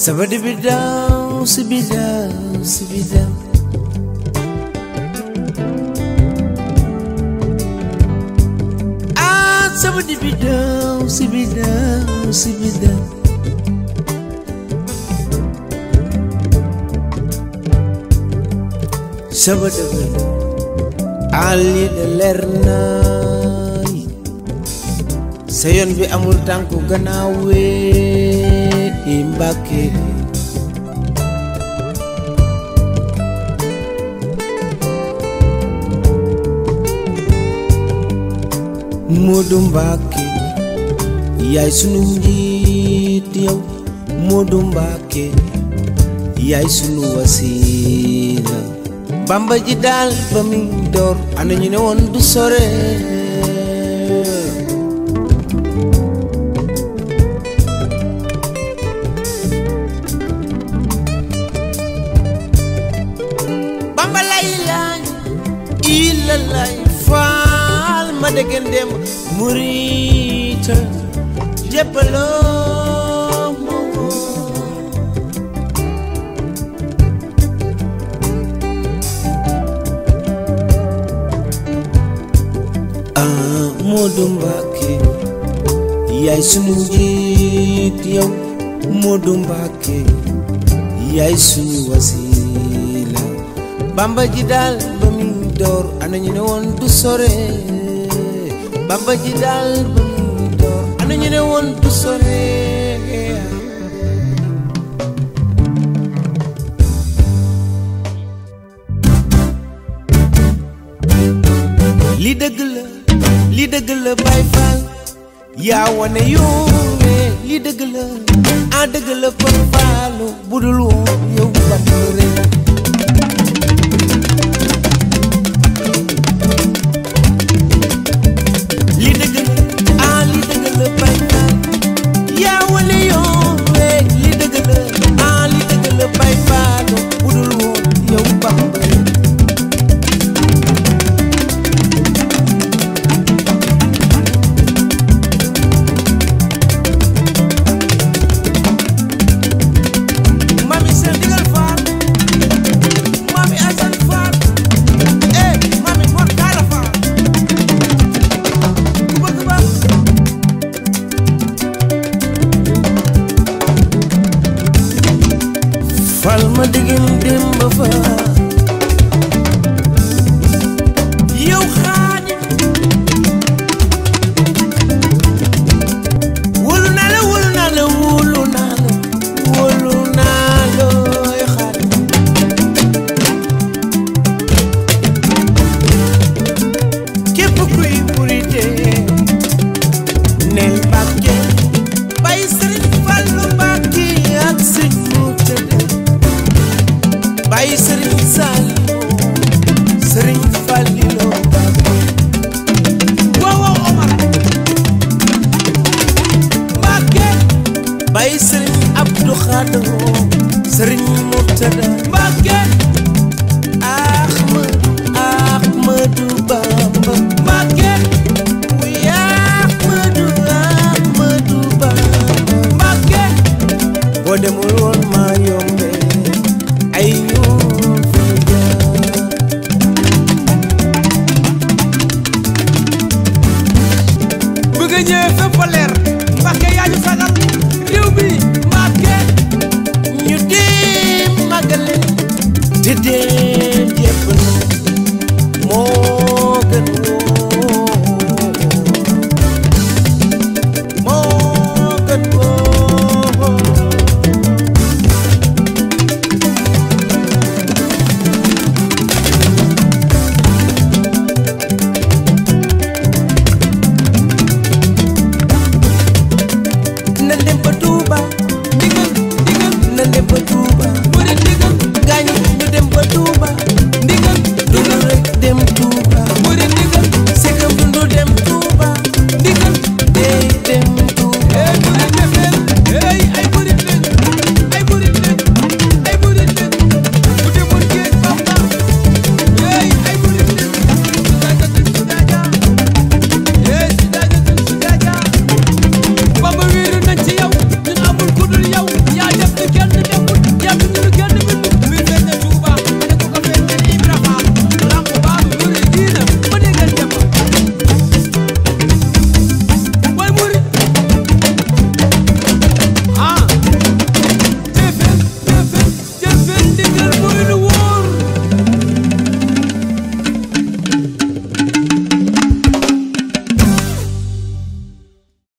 Sabadi bidaw, si bidaw, si bidaw Ah, sabadi bidaw, si bidaw, si bidaw Sabadi bidaw Ali de leer naay sa yoon bi amul tànku gannaaw wee Mbàkke Moodu Mbàkke yaay sunu njiit yow Moodu Mbàkke yaay sunu wasiila Bamba ji daal ba mi door ana ñu ne woon du sore Bamba lay laay illa lay faal ma degen dem murita ah Moodu Mbàkke yaay sunu njiit yow Moodu Mbàkke yaay sunu wasiila Bamba ji daal ba muy door ana ñu ne woon du sore. Bamba li dëgg la li dëgg la Baay Faal yaa wane yoone li dëgg la a dëgg la Faal Faalu budul woon yow rek sëdd Mbakke Ahmad Ahmadu Bamba. Mbakke wuy Ahmadu Ahmadu Bamba. Mbakke boo demul woon yombe ay yoon fa today.